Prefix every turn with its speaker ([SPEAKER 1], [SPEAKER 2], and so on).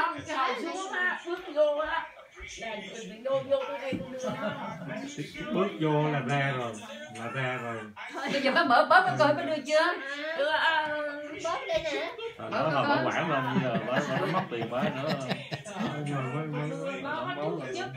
[SPEAKER 1] không
[SPEAKER 2] cháu xuống
[SPEAKER 1] á bước vô á để mình vô vô tôi đây tôi đưa nó
[SPEAKER 3] bước vô là ra rồi là ra rồi
[SPEAKER 4] bây giờ mới mở bớt mới coi mới đưa chưa
[SPEAKER 1] đưa
[SPEAKER 2] bớt đây nè
[SPEAKER 5] bớt là bảo quản lên giờ bớt nó mất tiền bớt nữa